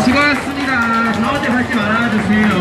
수고하셨습니다. 가운데 밟지 말아주세요.